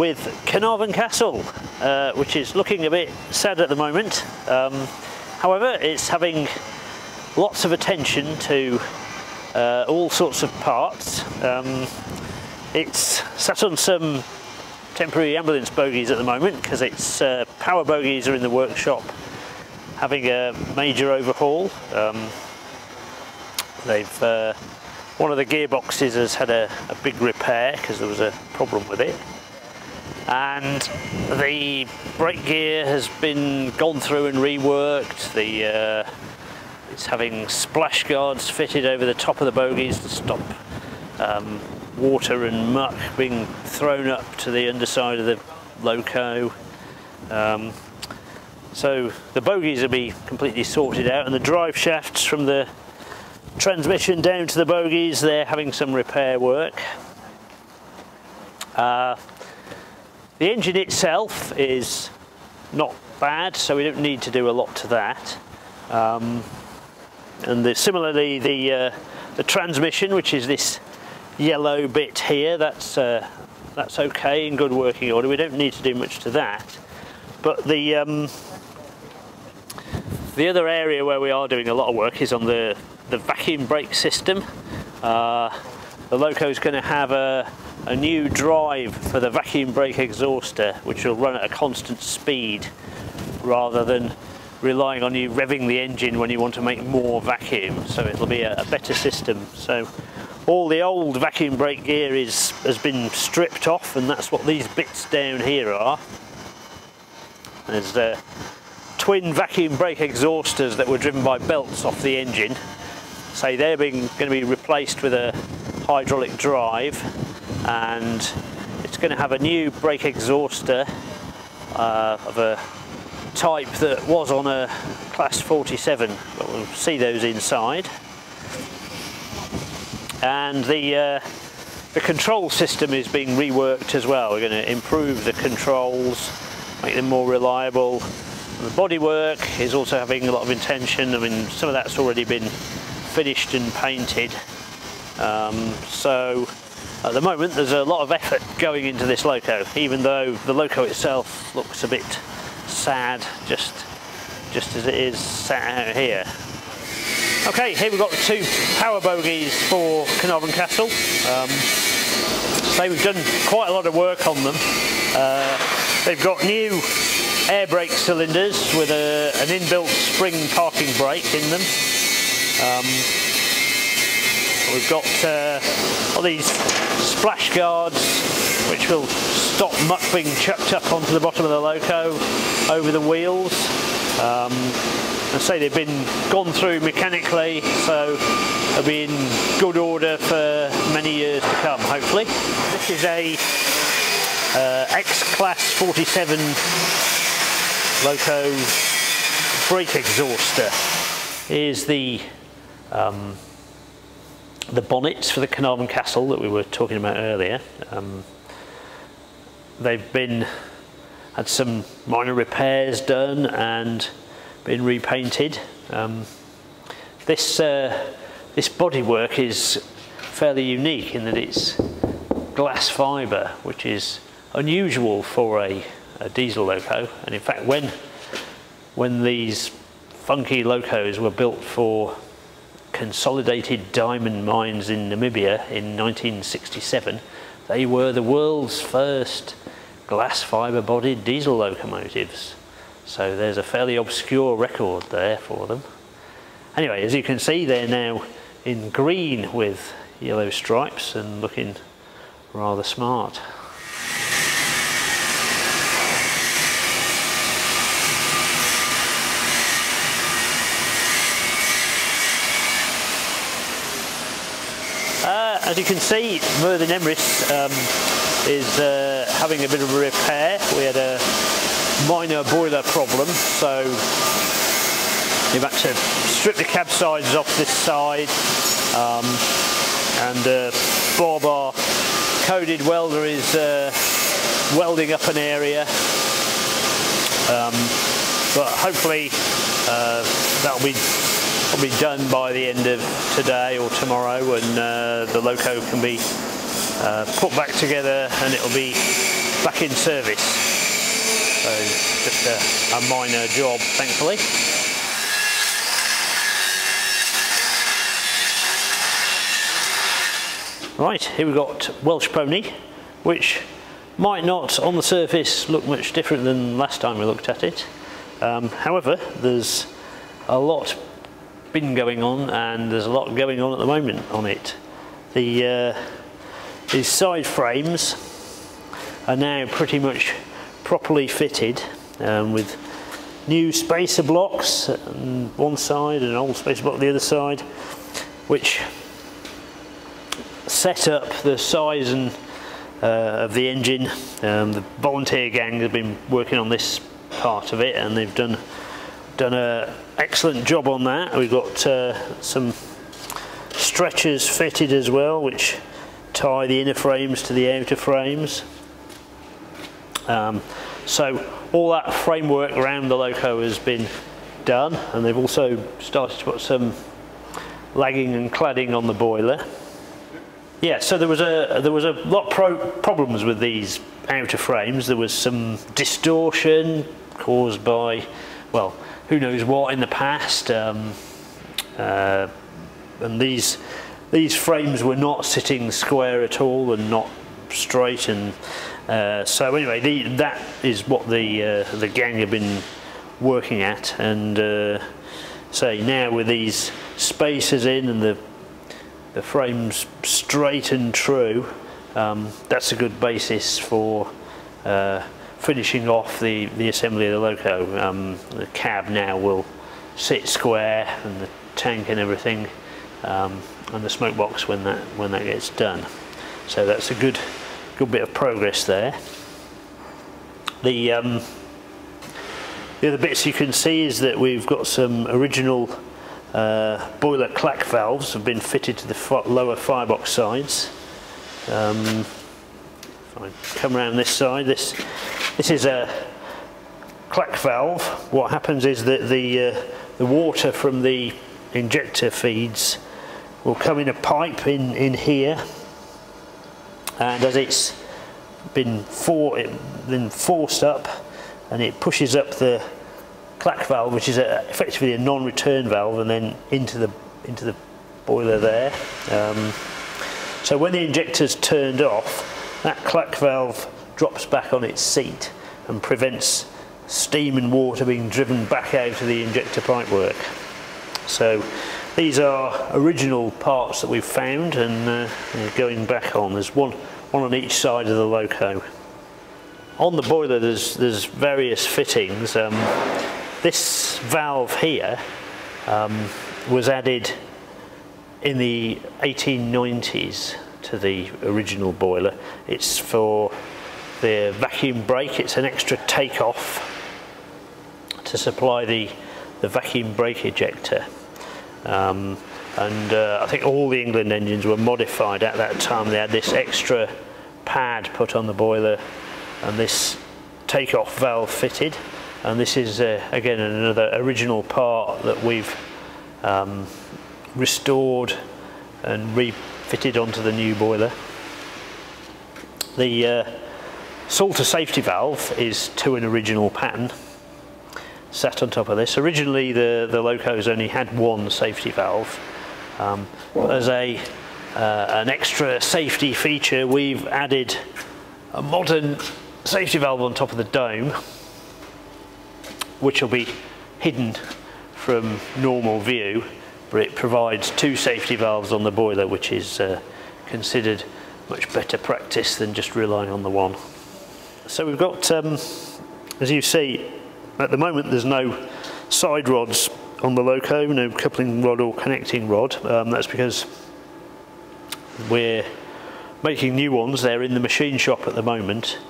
with Carnarvon Castle, uh, which is looking a bit sad at the moment. Um, however, it's having lots of attention to uh, all sorts of parts. Um, it's sat on some temporary ambulance bogies at the moment because its uh, power bogies are in the workshop having a major overhaul. Um, they've uh, one of the gearboxes has had a, a big repair because there was a problem with it and the brake gear has been gone through and reworked the uh, it's having splash guards fitted over the top of the bogies to stop um, water and muck being thrown up to the underside of the loco um, so the bogies will be completely sorted out and the drive shafts from the transmission down to the bogies, they're having some repair work. Uh, the engine itself is not bad, so we don't need to do a lot to that. Um, and the, similarly, the uh, the transmission, which is this yellow bit here, that's uh, that's okay in good working order. We don't need to do much to that. But the um, the other area where we are doing a lot of work is on the the vacuum brake system. Uh, the loco is going to have a, a new drive for the vacuum brake exhauster which will run at a constant speed rather than relying on you revving the engine when you want to make more vacuum. So it'll be a, a better system. So all the old vacuum brake gear is has been stripped off and that's what these bits down here are. There's uh, twin vacuum brake exhausters that were driven by belts off the engine. Say they're being, going to be replaced with a hydraulic drive and it's going to have a new brake exhauster uh, of a type that was on a class 47 but we'll see those inside. And the uh, the control system is being reworked as well. We're going to improve the controls make them more reliable. The bodywork is also having a lot of attention I mean some of that's already been finished and painted. Um, so at the moment there's a lot of effort going into this loco, even though the loco itself looks a bit sad, just, just as it is sat out here. Okay, here we've got the two power bogies for Carnarvon Castle. Um, so we've done quite a lot of work on them. Uh, they've got new air brake cylinders with a, an inbuilt spring parking brake in them. Um, we've got uh, all these splash guards which will stop muck being chucked up onto the bottom of the loco over the wheels. Um, and say they've been gone through mechanically so they'll be in good order for many years to come hopefully. This is a uh, X-Class 47 loco brake exhauster. Here's the um, the bonnets for the Carnarvon Castle that we were talking about earlier, um, they've been had some minor repairs done and been repainted. Um, this uh, this bodywork is fairly unique in that it's glass fibre, which is unusual for a, a diesel loco. And in fact, when when these Funkey locos were built for consolidated diamond mines in Namibia in 1967, they were the world's first glass fibre bodied diesel locomotives. So there's a fairly obscure record there for them. Anyway, as you can see, they're now in green with yellow stripes and looking rather smart. As you can see, Merddin Emrys um, is uh, having a bit of a repair. We had a minor boiler problem, so we've had to strip the cab sides off this side um, and uh, Barbar coded welder is uh, welding up an area um, but hopefully uh, that'll be be done by the end of today or tomorrow and uh, the loco can be uh, put back together and it'll be back in service. So just a, a minor job, thankfully. Right, here we've got Welsh Pony, which might not on the surface look much different than last time we looked at it. Um, however, there's a lot been going on and there's a lot going on at the moment on it. The uh, These side frames are now pretty much properly fitted um, with new spacer blocks on one side and an old spacer block on the other side, which set up the size and uh, of the engine. Um, the volunteer gang have been working on this part of it and they've done done an excellent job on that. We've got uh, some stretchers fitted as well which tie the inner frames to the outer frames. Um, so all that framework around the loco has been done and they've also started to put some lagging and cladding on the boiler. Yeah, so there was a there was a lot of pro problems with these outer frames. There was some distortion caused by, well, who knows what in the past. Um, uh, and these these frames were not sitting square at all and not straight. And uh, so anyway, the, that is what the uh, the gang have been working at. And uh, say now with these spacers in and the the frame's straight and true, um, that's a good basis for uh, finishing off the, the assembly of the loco. Um, the cab now will sit square and the tank and everything um, and the smoke box when that when that gets done. So that's a good good bit of progress there. The um, the other bits you can see is that we've got some original uh, boiler clack valves have been fitted to the lower firebox sides. Um, if I come around this side, this this is a clack valve. What happens is that the uh, the water from the injector feeds will come in a pipe in in here, and as it's been for it been forced up, and it pushes up the clack valve, which is a, effectively a non-return valve, and then into the into the boiler there. Um, so when the injector's turned off, that clack valve drops back on its seat and prevents steam and water being driven back out of the injector pipework. So these are original parts that we've found and uh, going back on. There's one, one on each side of the loco. On the boiler there's, there's various fittings. Um, this valve here um, was added in the 1890s to the original boiler. It's for the vacuum brake, it's an extra takeoff to supply the, the vacuum brake ejector. Um, and uh, I think all the England engines were modified at that time. They had this extra pad put on the boiler and this takeoff valve fitted and this is uh, again another original part that we've um, restored and refitted onto the new boiler. The uh, Salter safety valve is to an original pattern set on top of this. Originally the, the Locos only had one safety valve. Um, as a, uh, an extra safety feature we've added a modern safety valve on top of the dome which will be hidden from normal view, but it provides two safety valves on the boiler, which is uh, considered much better practice than just relying on the one. So we've got, um, as you see, at the moment there's no side rods on the loco, no coupling rod or connecting rod. Um, that's because we're making new ones. They're in the machine shop at the moment.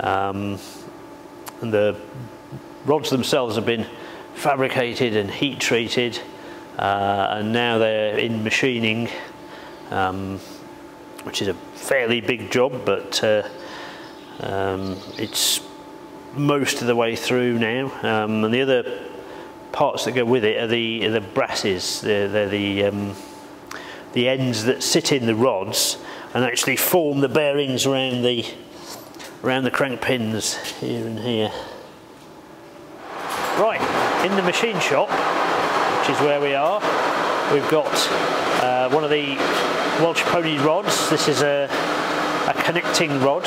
Um, and the rods themselves have been fabricated and heat treated uh, and now they're in machining um, which is a fairly big job but uh, um, it's most of the way through now um, and the other parts that go with it are the, are the brasses they're, they're the, um, the ends that sit in the rods and actually form the bearings around the around the crank pins here and here. Right, in the machine shop, which is where we are, we've got uh, one of the Welsh pony rods. This is a, a connecting rod.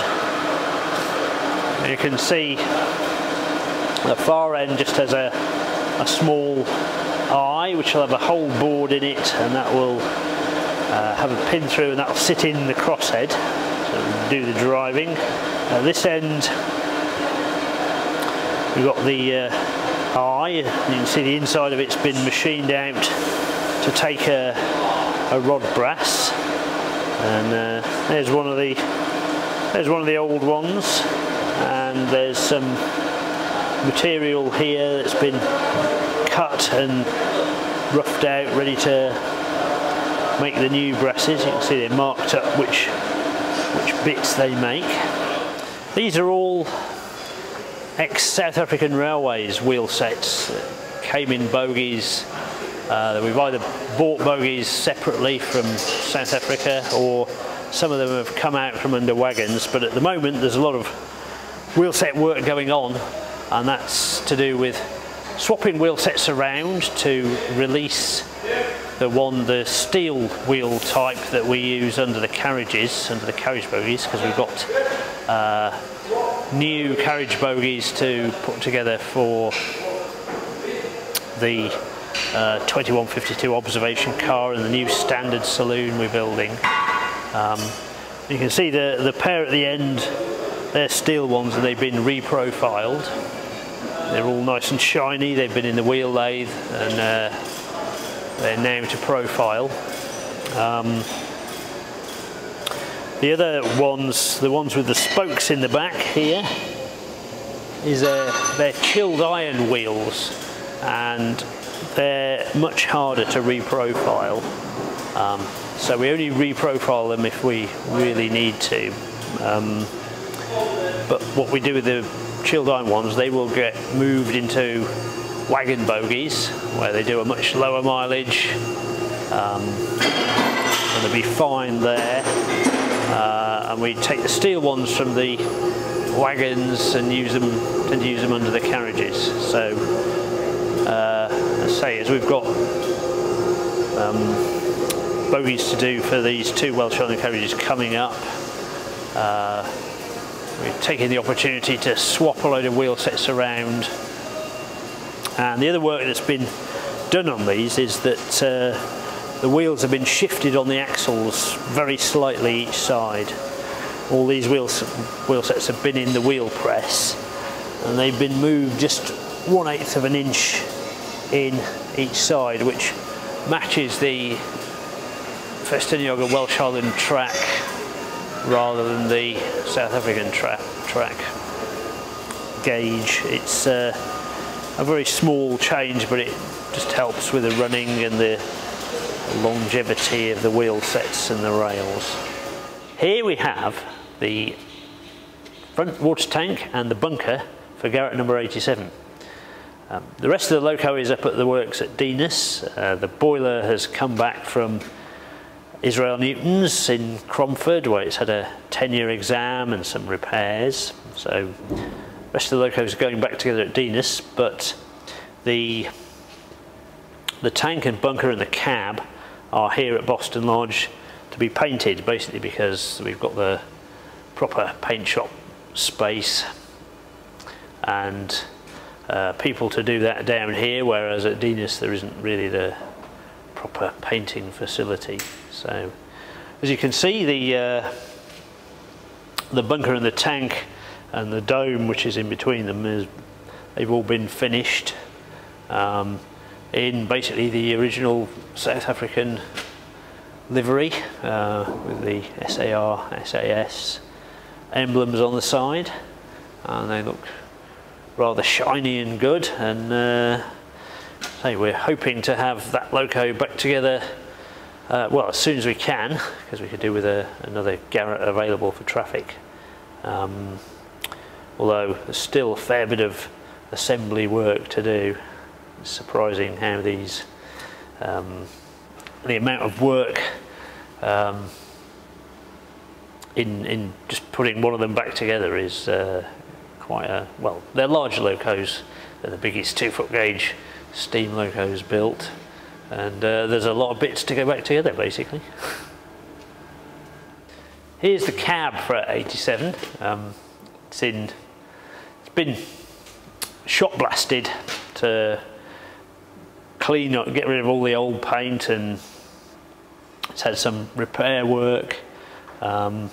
You can see the far end just has a, a small eye which will have a hole bored in it and that will uh, have a pin through and that will sit in the crosshead so do the driving. At this end we've got the uh, eye. And you can see the inside of it's been machined out to take a, a rod brass. And uh, there's one of the there's one of the old ones, and there's some material here that's been cut and roughed out, ready to make the new brasses. You can see they're marked up which which bits they make. These are all ex-South African Railways wheel sets that came in bogies. Uh, we've either bought bogies separately from South Africa or some of them have come out from under wagons but at the moment there's a lot of wheel set work going on and that's to do with swapping wheel sets around to release the one, the steel wheel type that we use under the carriages, under the carriage bogies because we've got uh, new carriage bogies to put together for the uh, 2152 observation car and the new standard saloon we're building. Um, you can see the, the pair at the end, they're steel ones and they've been reprofiled. They're all nice and shiny, they've been in the wheel lathe and uh, they're now to profile. Um, the other ones, the ones with the spokes in the back here, is a, they're chilled iron wheels and they're much harder to reprofile. Um, so we only reprofile them if we really need to. Um, but what we do with the chilled iron ones, they will get moved into wagon bogies where they do a much lower mileage um, and they'll be fine there uh, and we take the steel ones from the wagons and use them and use them under the carriages. So, uh, let's say as we've got um, bogies to do for these two Welsh Highland carriages coming up, uh, we've taken the opportunity to swap a load of wheel sets around. And the other work that's been done on these is that uh, the wheels have been shifted on the axles very slightly each side. All these wheels, wheel sets have been in the wheel press and they've been moved just one eighth of an inch in each side which matches the Ffestiniog Welsh Highland track rather than the South African tra track gauge. It's uh, a very small change but it just helps with the running and the longevity of the wheel sets and the rails. Here we have the front water tank and the bunker for Garratt number 87. Um, the rest of the loco is up at the works at Dinas. Uh, the boiler has come back from Israel Newtons in Cromford where it's had a 10 year exam and some repairs. So rest of the locos is going back together at Dinas but the the tank and bunker and the cab are here at Boston Lodge to be painted basically because we've got the proper paint shop space and uh, people to do that down here whereas at Dinas there isn't really the proper painting facility so as you can see the uh, the bunker and the tank and the dome which is in between them is they've all been finished um, in basically the original South African livery uh, with the SAR, SAS emblems on the side. And they look rather shiny and good. And uh, so we're hoping to have that loco back together uh, well as soon as we can because we could do with a, another Garratt available for traffic um, although there's still a fair bit of assembly work to do it's surprising how these, um, the amount of work um, in, in just putting one of them back together is uh, quite a, well, they're large locos. They're the biggest two foot gauge steam locos built. And uh, there's a lot of bits to go back together basically. Here's the cab for 87. Um, it's in, it's been shot blasted to clean up, get rid of all the old paint and it's had some repair work. Um,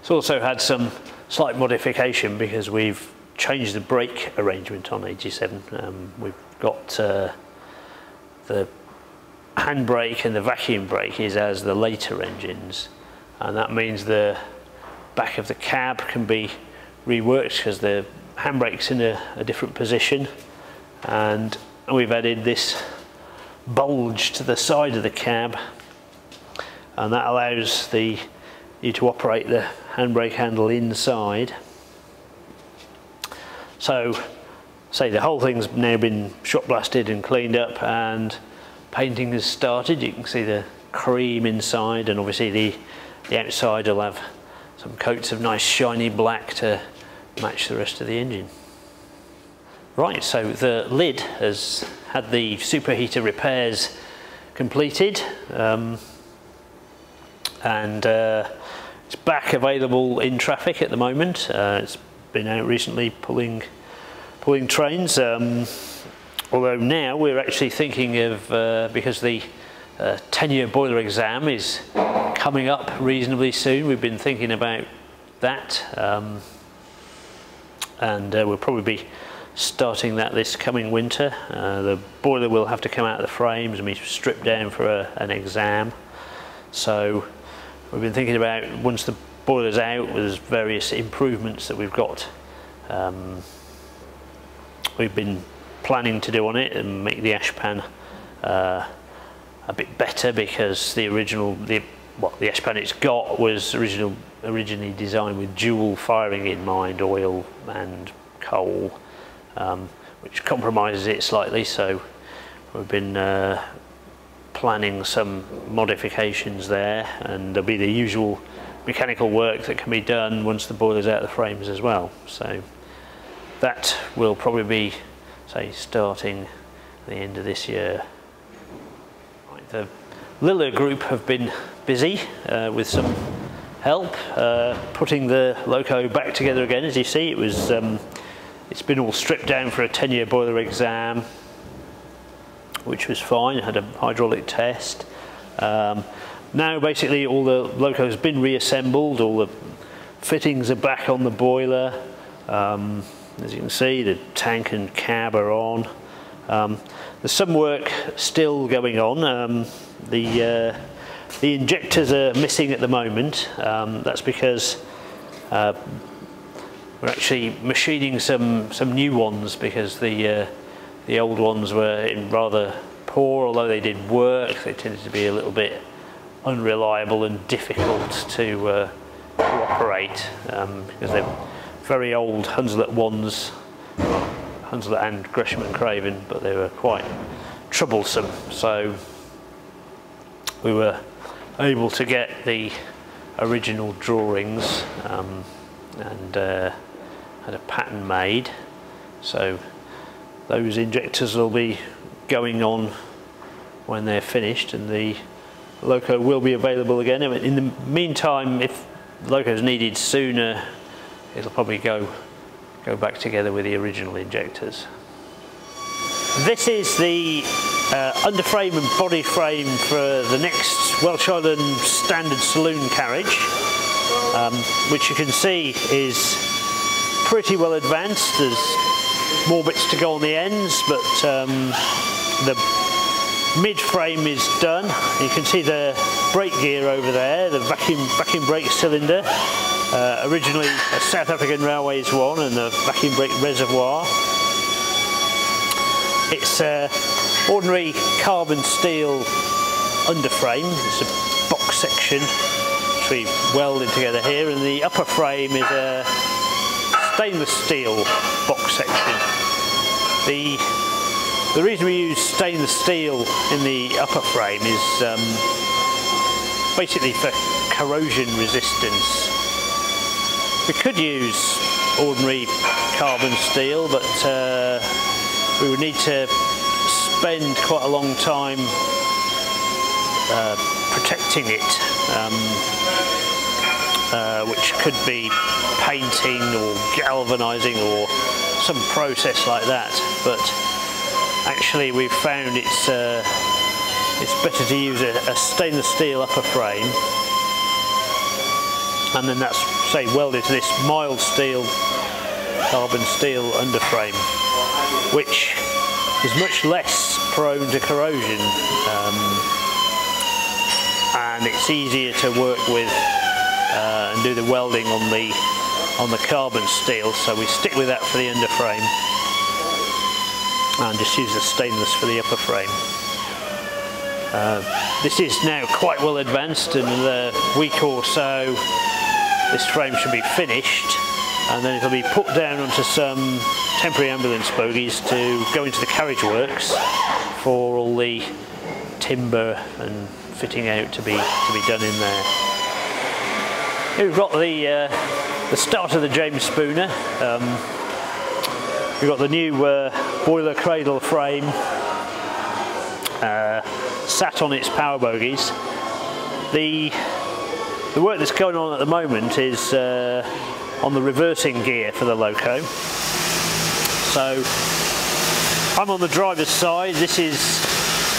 it's also had some slight modification because we've changed the brake arrangement on 87. Um, we've got uh, the handbrake and the vacuum brake is as the later engines. And that means the back of the cab can be reworked because the handbrake's in a, a different position. And we've added this bulge to the side of the cab. And that allows the you to operate the handbrake handle inside. So say the whole thing's now been shot blasted and cleaned up and painting has started you can see the cream inside and obviously the the outside will have some coats of nice shiny black to match the rest of the engine right so the Lyd has had the superheater repairs completed um, and uh, it's back available in traffic at the moment. Uh, it's been out recently pulling pulling trains. Um, although now we're actually thinking of uh, because the 10-year uh, boiler exam is coming up reasonably soon. We've been thinking about that, um, and uh, we'll probably be starting that this coming winter. Uh, the boiler will have to come out of the frames and be stripped down for a, an exam. So we've been thinking about once the boiler's out, there's various improvements that we've got. Um, we've been planning to do on it and make the ash pan uh, a bit better because the original, the well, the ash pan it's got was original, originally designed with dual firing in mind, oil and coal um, which compromises it slightly. So we've been uh, planning some modifications there and there'll be the usual mechanical work that can be done once the boiler's out of the frames as well. So that will probably be, say, starting the end of this year. Right, the Lilla group have been busy uh, with some help uh, putting the loco back together again. As you see, it was um, it's been all stripped down for a 10 year boiler exam, which was fine, had a hydraulic test. Um, now basically all the loco has been reassembled, all the fittings are back on the boiler. Um, as you can see, the tank and cab are on. Um, there's some work still going on. Um, the, uh, the injectors are missing at the moment. Um, that's because uh, we're actually machining some some new ones because the uh, the old ones were in rather poor although they did work they tended to be a little bit unreliable and difficult to, uh, operate um, because they're very old Hunslet ones Hunslet and Gresham and Craven but they were quite troublesome. So we were able to get the original drawings um, and uh, had a pattern made. So those injectors will be going on when they're finished and the loco will be available again. In the meantime if loco is needed sooner it'll probably go go back together with the original injectors this is the uh, underframe and body frame for the next Welsh Highland standard saloon carriage um, which you can see is pretty well advanced. There's more bits to go on the ends, but um, the mid frame is done. You can see the brake gear over there, the vacuum vacuum brake cylinder. Uh, originally a South African Railways one and the vacuum brake reservoir. It's uh, ordinary carbon steel underframe. It's a box section which we welded together here and the upper frame is a stainless steel box section. The, the reason we use stainless steel in the upper frame is um, basically for corrosion resistance. We could use ordinary carbon steel, but uh, we would need to spend quite a long time uh, protecting it, um, uh, which could be painting or galvanizing or some process like that. But actually, we've found it's uh, it's better to use a, a stainless steel upper frame, and then that's say welded to this mild steel carbon steel underframe, which is much less prone to corrosion um, and it's easier to work with uh, and do the welding on the on the carbon steel so we stick with that for the underframe and just use the stainless for the upper frame. Uh, this is now quite well advanced and in a week or so this frame should be finished and then it'll be put down onto some temporary ambulance bogies to go into the carriage works for all the timber and fitting out to be to be done in there. Here we've got the uh, the start of the James Spooner. Um, we've got the new uh, boiler cradle frame uh, sat on its power bogies. The the work that's going on at the moment is uh, on the reversing gear for the loco. So I'm on the driver's side. This is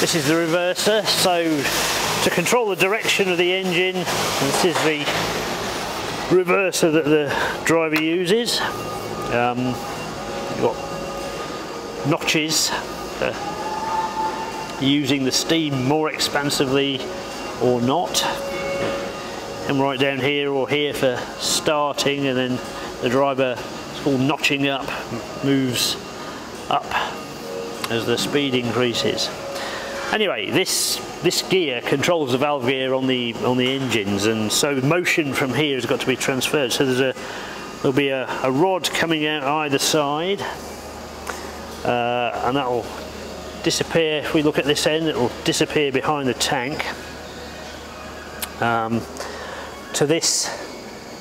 this is the reverser. So to control the direction of the engine, this is the reverser that the driver uses. Um, you've got notches using the steam more expansively or not and right down here or here for starting and then the driver it's called notching up moves up as the speed increases. Anyway this this gear controls the valve gear on the on the engines and so motion from here has got to be transferred. So there's a there'll be a, a rod coming out either side uh, and that will disappear. If we look at this end it will disappear behind the tank. Um, to this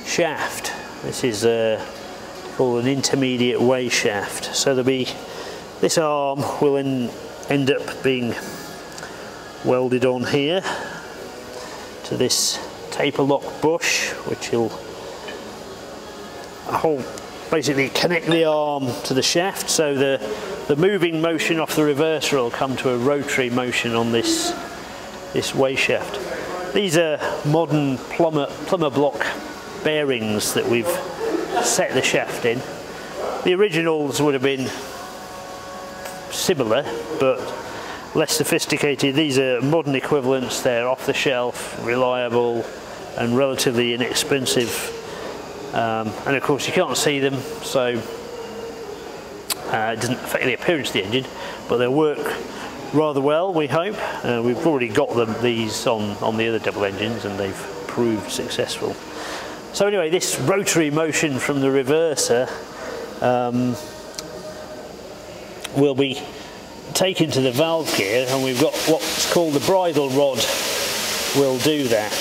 shaft. This is uh, called an intermediate weigh shaft. So there'll be this arm will en end up being welded on here to this taper lock bush, which will hold basically connect the arm to the shaft. So the the moving motion off the reverser will come to a rotary motion on this this weigh shaft. These are modern plummer, plummer block bearings that we've set the shaft in. The originals would have been similar, but less sophisticated. These are modern equivalents, they're off the shelf, reliable, and relatively inexpensive. Um, and of course, you can't see them, so uh, it doesn't affect the appearance of the engine, but they'll work rather well, we hope. Uh, we've already got them these on, on the other double engines and they've proved successful. So anyway, this rotary motion from the reverser um, will be taken to the valve gear and we've got what's called the bridle rod will do that.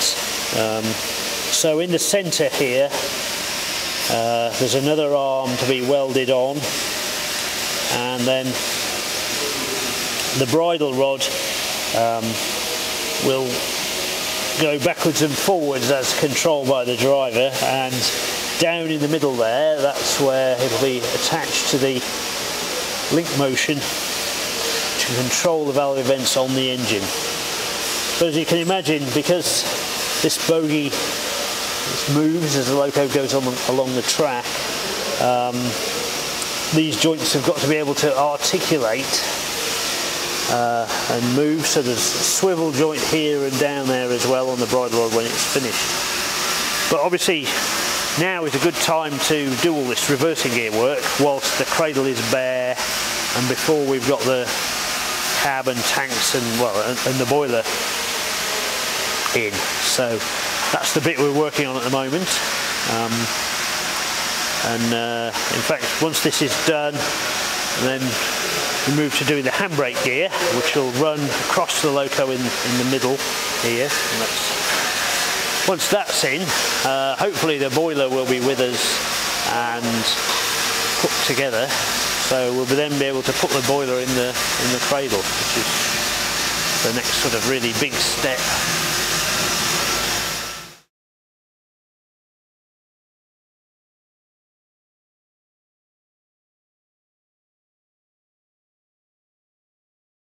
Um, so in the centre here uh, there's another arm to be welded on and then the bridle rod um, will go backwards and forwards as controlled by the driver and down in the middle there that's where it'll be attached to the link motion to control the valve events on the engine. But as you can imagine because this bogie moves as the loco goes on along the track um, these joints have got to be able to articulate uh, and move. So there's a swivel joint here and down there as well on the bridle rod when it's finished. But obviously now is a good time to do all this reversing gear work whilst the cradle is bare and before we've got the cab and tanks and well and, and the boiler in. So that's the bit we're working on at the moment. Um, and uh, in fact once this is done then we move to doing the handbrake gear, which will run across the loco in, in the middle here. Once that's in, uh, hopefully the boiler will be with us and hooked together. So we'll then be able to put the boiler in the in the cradle, which is the next sort of really big step